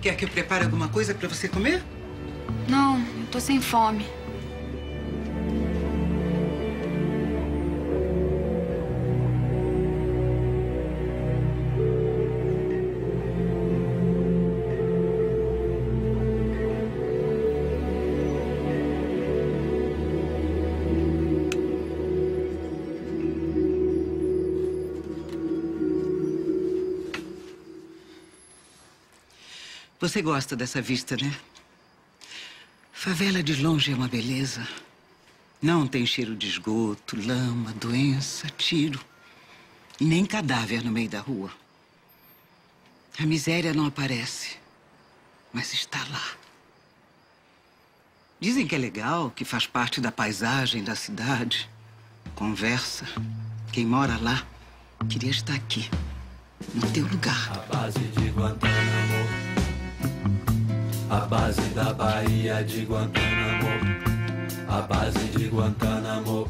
Quer que eu prepare alguma coisa para você comer? Não, eu tô sem fome. Você gosta dessa vista, né? Favela de longe é uma beleza. Não tem cheiro de esgoto, lama, doença, tiro. Nem cadáver no meio da rua. A miséria não aparece, mas está lá. Dizem que é legal, que faz parte da paisagem da cidade. Conversa. Quem mora lá queria estar aqui, no teu lugar. A base de base da Bahia de Guantanamo, a base de Guantanamo.